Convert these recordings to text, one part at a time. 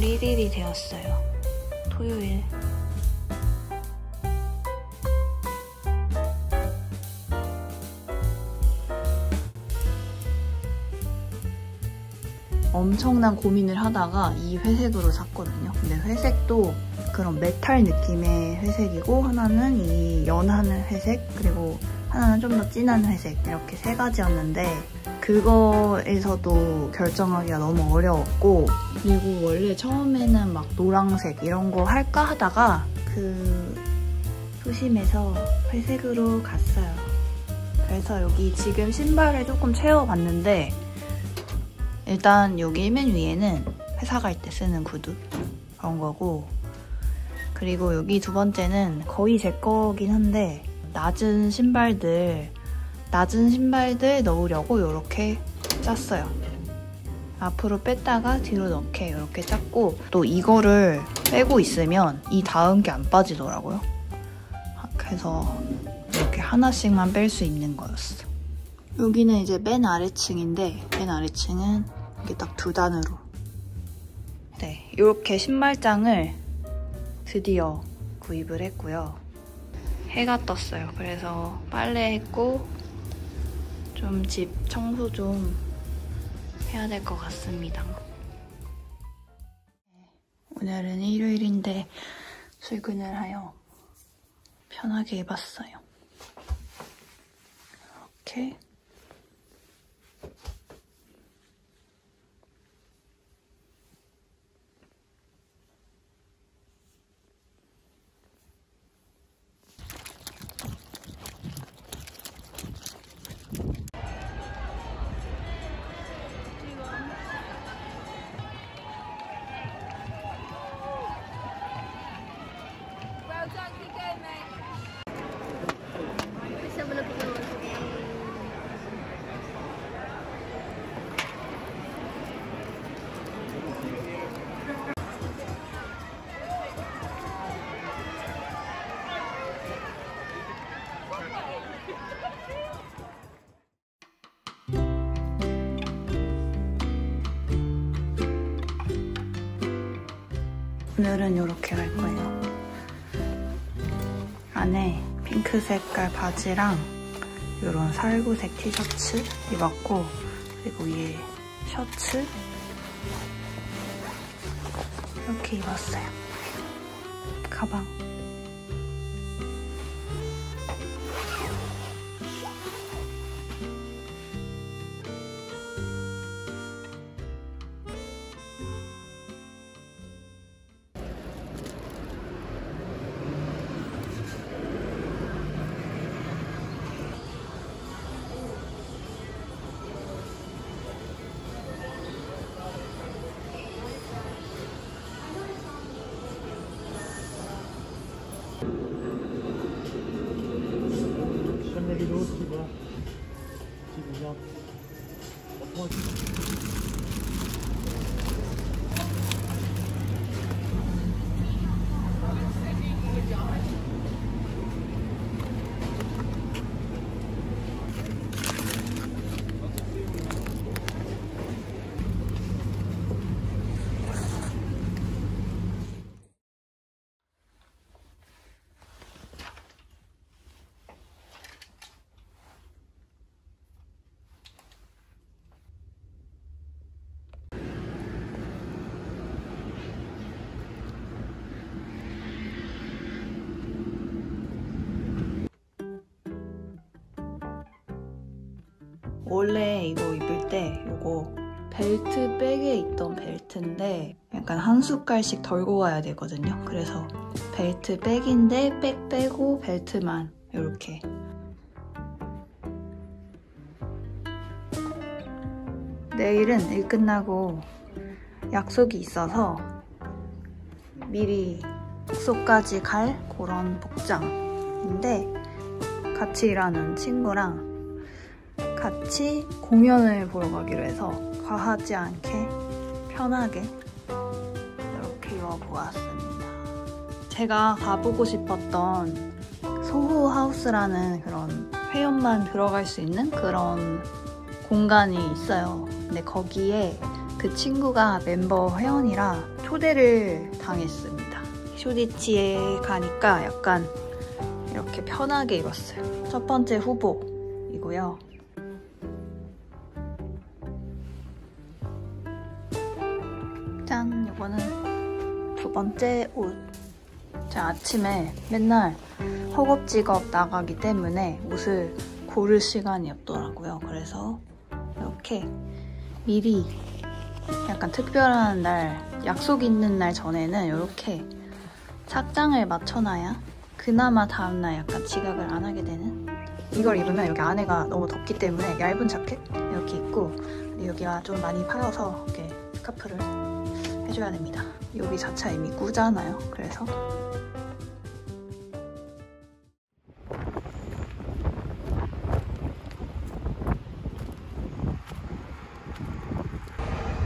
2월 1일이 되었어요. 토요일. 엄청난 고민을 하다가 이 회색으로 샀거든요. 근데 회색도 그런 메탈 느낌의 회색이고 하나는 이 연한 회색 그리고 하나는 좀 더 진한 회색 이렇게 세 가지였는데 그거에서도 결정하기가 너무 어려웠고 그리고 원래 처음에는 막 노랑색 이런 거 할까 하다가 그 소심해서 회색으로 갔어요. 그래서 여기 지금 신발을 조금 채워봤는데 일단 여기 맨 위에는 회사 갈 때 쓰는 구두 그런 거고 그리고 여기 두 번째는 거의 제 거긴 한데 낮은 신발들 낮은 신발들 넣으려고 이렇게 짰어요. 앞으로 뺐다가 뒤로 넣게 이렇게 짰고 또 이거를 빼고 있으면 이 다음 게 안 빠지더라고요. 그래서 이렇게 하나씩만 뺄 수 있는 거였어. 여기는 이제 맨 아래층인데 맨 아래층은 이게 딱 두 단으로 네, 이렇게 신발장을 드디어 구입을 했고요. 해가 떴어요. 그래서 빨래했고 좀 집 청소 좀 해야 될 것 같습니다. 오늘은 일요일인데 출근을 하여 편하게 입었어요. 이렇게 오늘은 이렇게 갈 거예요. 안에 핑크 색깔 바지랑 이런 살구색 티셔츠 입었고 그리고 위에 셔츠 이렇게 입었어요. 가방 원래 이거 입을 때 이거 벨트 백에 있던 벨트인데 약간 한 숟갈씩 덜고 가야 되거든요. 그래서 벨트 백인데 백 빼고 벨트만 이렇게 내일은 일 끝나고 약속이 있어서 미리 숙소까지 갈 그런 복장인데 같이 일하는 친구랑 같이 공연을 보러 가기로 해서 과하지 않게 편하게 이렇게 입어보았습니다. 제가 가보고 싶었던 소호 하우스라는 그런 회원만 들어갈 수 있는 그런 공간이 있어요. 근데 거기에 그 친구가 멤버 회원이라 초대를 당했습니다. 쇼디치에 가니까 약간 이렇게 편하게 입었어요. 첫 번째 후보이고요. 짠! 이거는 두 번째 옷. 제가 아침에 맨날 허겁지겁 나가기 때문에 옷을 고를 시간이 없더라고요. 그래서 이렇게 미리 약간 특별한 날, 약속 있는 날 전에는 이렇게 착장을 맞춰놔야 그나마 다음날 약간 지각을 안 하게 되는 이걸 입으면 여기 안에가 너무 덥기 때문에 얇은 자켓 이렇게 입고 여기가 좀 많이 파여서 이렇게 스카프를 해줘야 됩니다. 여기 자체가 이미 꾸잖아요. 그래서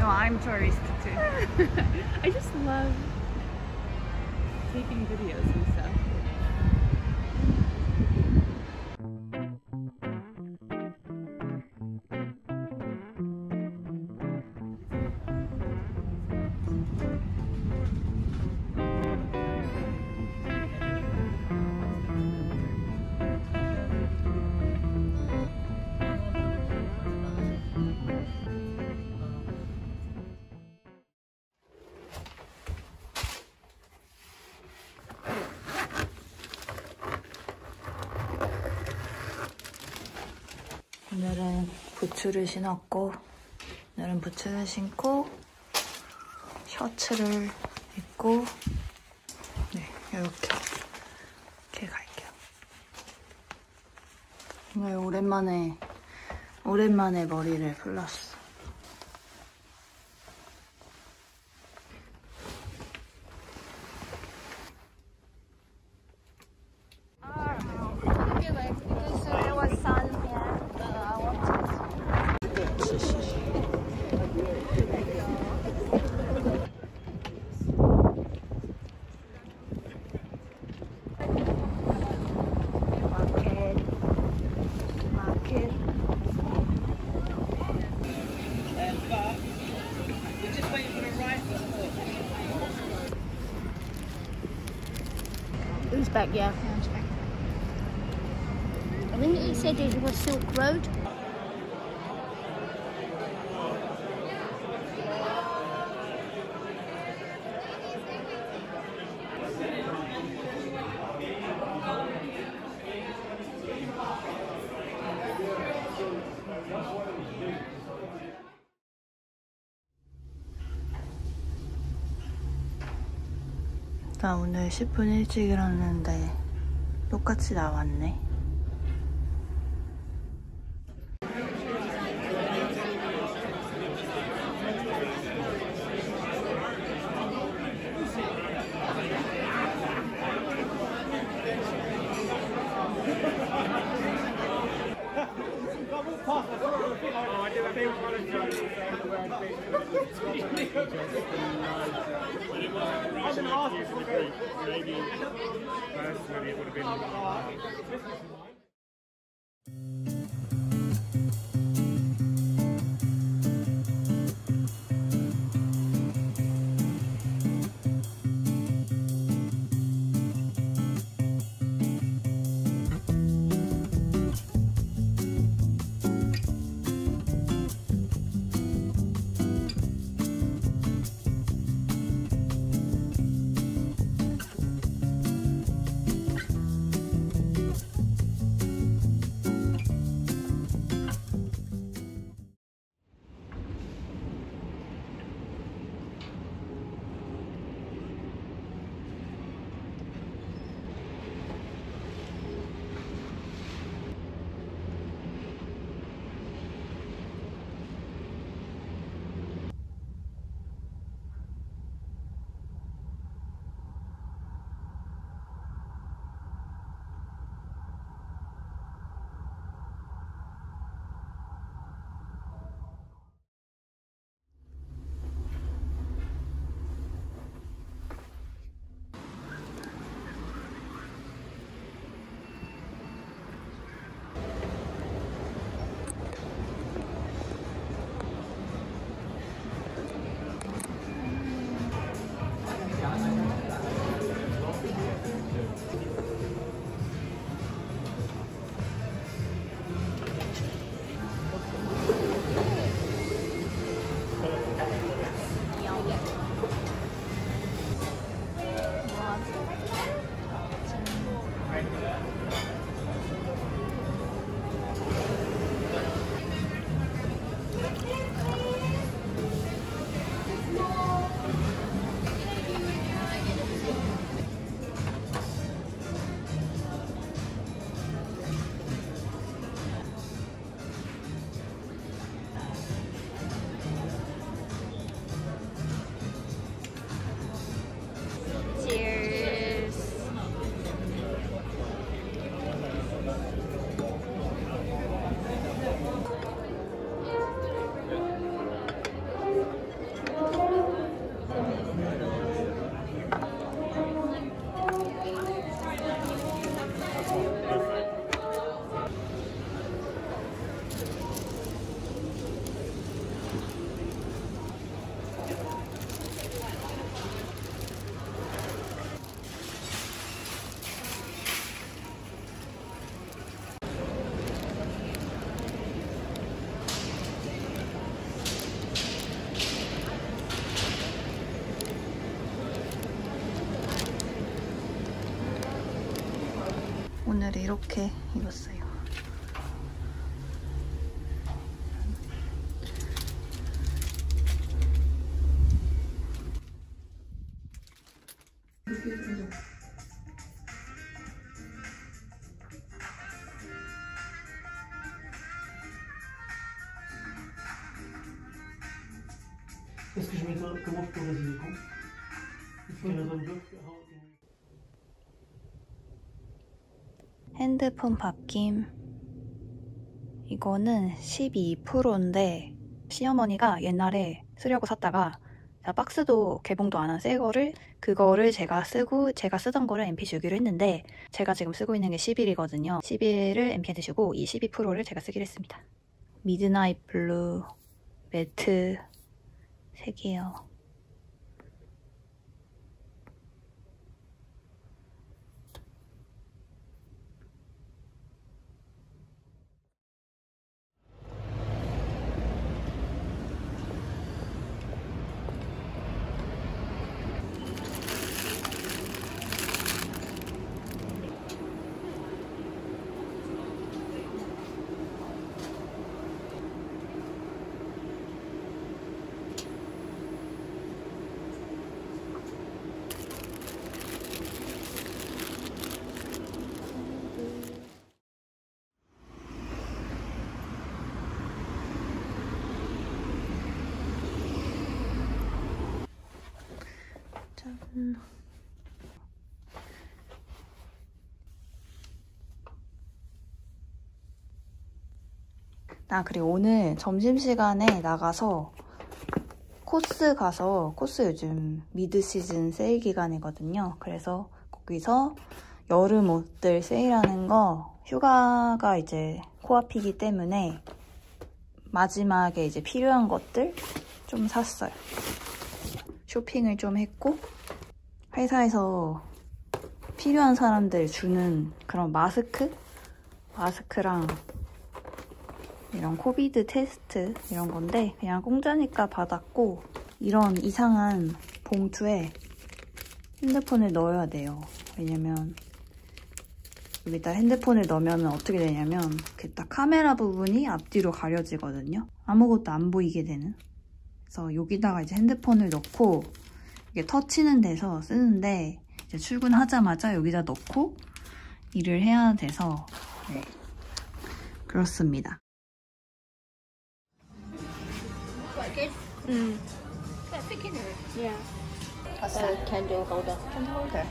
No, I'm tourist too. I just love taking videos 부츠를 신었고 오늘은 부츠를 신고 셔츠를 입고 네 이렇게 이렇게 갈게요. 오늘 오랜만에 오랜만에 머리를 풀렀어. Uzbek, yeah. I think he said it was Silk Road. 나 오늘 10분 일찍 일어났는데 똑같이 나왔네. 이렇게 입었어요. Est-ce que je mets ça Comment je peux réaliser l'écran Est-ce qu'il y a un bloc 핸드폰 바뀜. 이거는 12%인데 시어머니가 옛날에 쓰려고 샀다가 자, 박스도 개봉도 안 한 새 거를 그거를 제가 쓰고 제가 쓰던 거를 MP 주기로 했는데 제가 지금 쓰고 있는 게 11이거든요. 11을 MP한테 주고 이 12%를 제가 쓰기로 했습니다. midnight blue 매트 3개요. 짠. 나 그리고 오늘 점심시간에 나가서 코스 가서 코스 요즘 미드 시즌 세일 기간이거든요. 그래서 거기서 여름 옷들 세일하는 거 휴가가 이제 코앞이기 때문에 마지막에 이제 필요한 것들 좀 샀어요. 쇼핑을 좀 했고 회사에서 필요한 사람들 주는 그런 마스크? 마스크랑 이런 코비드 테스트 이런 건데 그냥 공짜니까 받았고 이런 이상한 봉투에 핸드폰을 넣어야 돼요. 왜냐면 여기다 핸드폰을 넣으면 어떻게 되냐면 그딱 카메라 부분이 앞뒤로 가려지거든요. 아무것도 안 보이게 되는. 그래서 여기다가 이제 핸드폰을 넣고 이게 터치는 돼서 쓰는데 이제 출근하자마자 여기다 넣고 일을 해야 돼서 네. 그렇습니다. Mm. Yeah. Candle holder. Candle holder.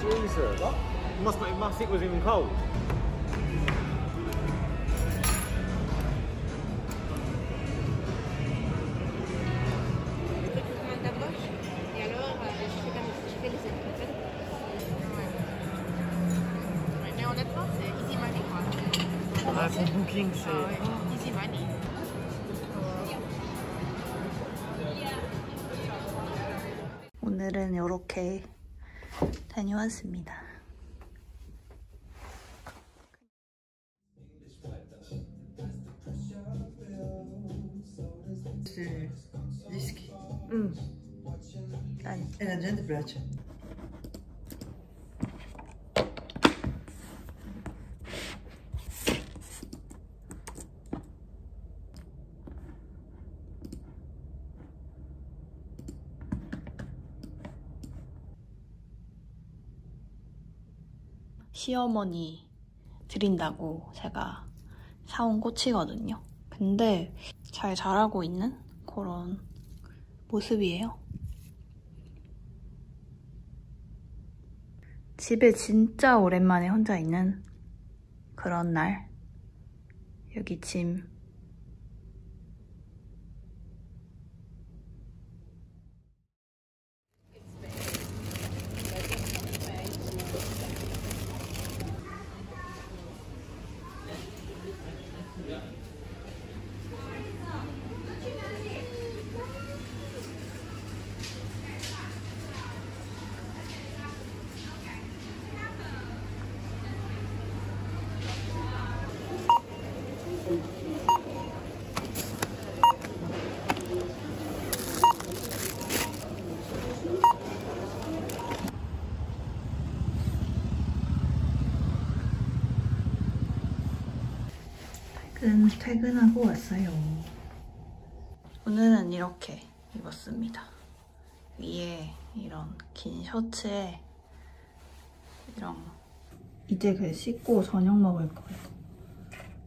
Jesus. It must, must think it was even cold. Euh. Ah, son booking, c'est. Ah ouais, easy money. 오늘은 이렇게 다녀왔습니다. Adianta, Brat. 시어머니 드린다고 제가 사온 꽃이거든요. 근데 잘 자라고 있는 그런 모습이에요. 집에 진짜 오랜만에 혼자 있는 그런 날. 여기 짐. 퇴근, 퇴근하고 왔어요. 오늘은 이렇게 입었습니다. 위에 이런 긴 셔츠에 이런 이제 그 씻고 저녁 먹을 거예요.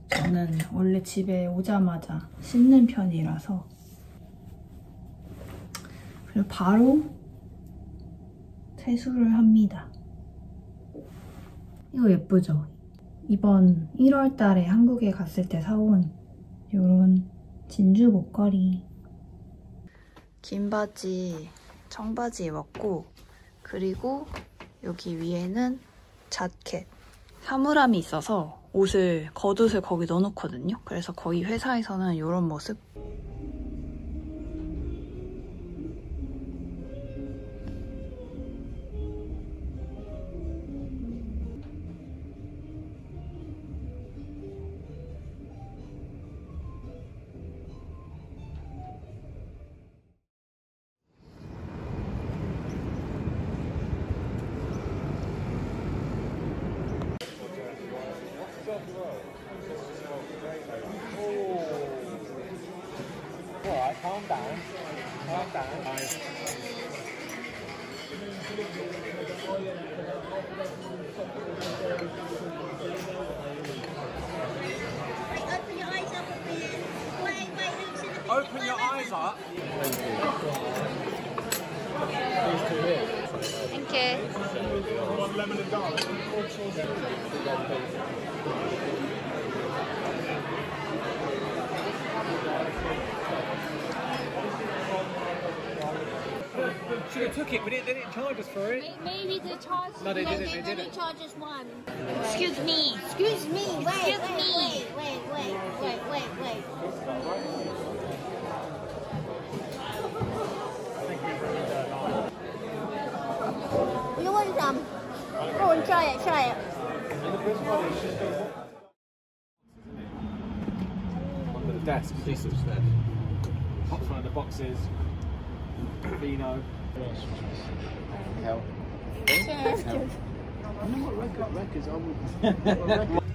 저는 원래 집에 오자마자 씻는 편이라서 그리고 바로 세수를 합니다. 이거 예쁘죠? 이번 1월 달에 한국에 갔을 때 사온 이런 진주 목걸이. 긴 바지, 청바지 입었고 그리고 여기 위에는 자켓. 사물함이 있어서 옷을 겉옷을 거기 넣어놓거든요. 그래서 거의 회사에서는 이런 모습 down. Calm down. Open your eyes up a bit. Wait, wait, look to the bit. Open your eyes up. Thank you. Should have took it, but it didn't charge us for it. Maybe they charge. No, they didn't, they They didn't. charge us one. Excuse me. Excuse me. Wait, Excuse wait, me. wait, wait, wait, wait, wait, wait. You want some? Go and try it. Try it. Under the desk, this upstairs. Pops one of the boxes. Vino. Hell. Cheers. I know what record records I would.